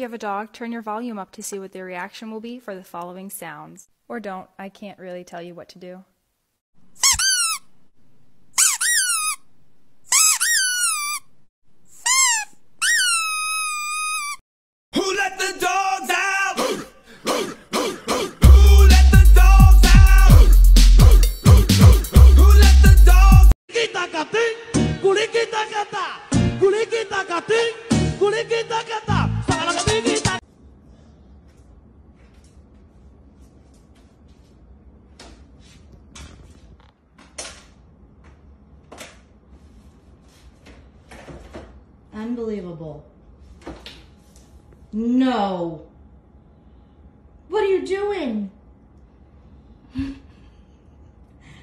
you have a dog, turn your volume up to see what their reaction will be for the following sounds. Or don't, I can't really tell you what to do. Who let the dogs out? Who Unbelievable. No. What are you doing?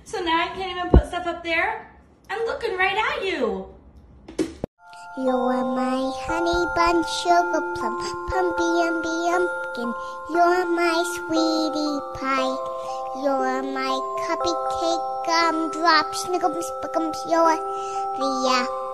so now I can't even put stuff up there? I'm looking right at you. You're my honey bun sugar plum, pumpy umby umpkin. You're my sweetie pie. You're my cupcake gumdrop, snickums, spickums. You're the apple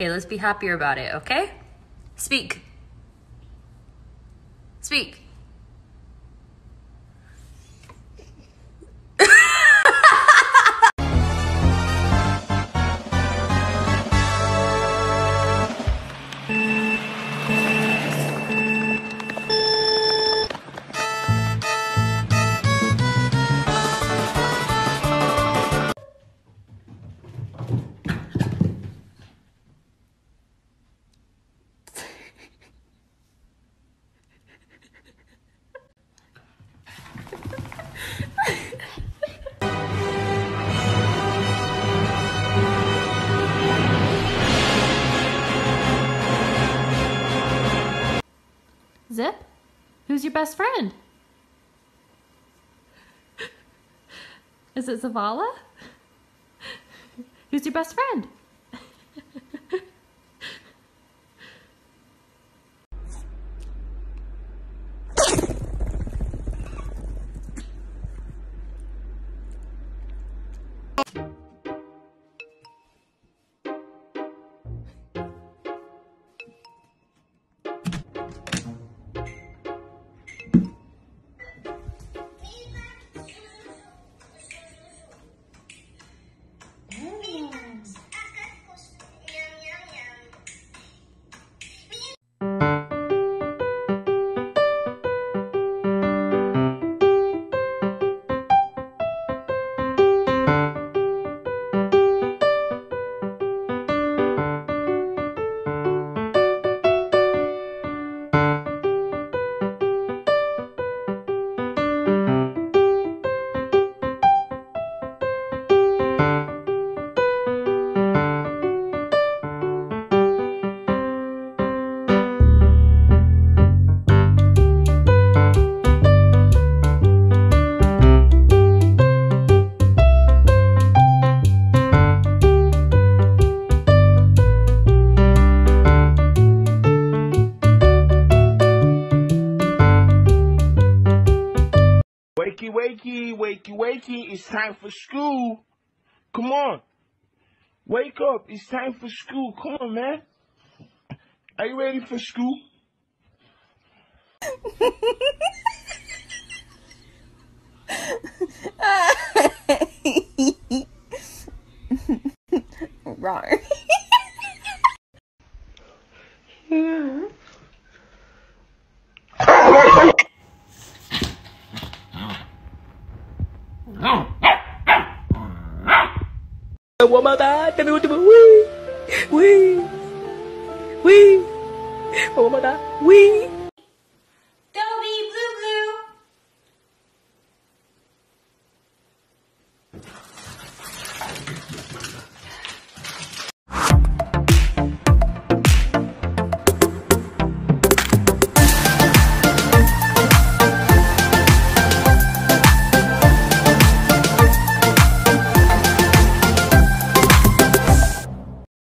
Okay, let's be happier about it, okay? Speak. Speak. Zip? Who's your best friend? Is it Zavala? Who's your best friend? Waking. It's time for school. Come on. Wake up. It's time for school. Come on, man. Are you ready for school? Wrong. One more time. Tell me what to do. Wee. Wee. Wee. One more time. Wee.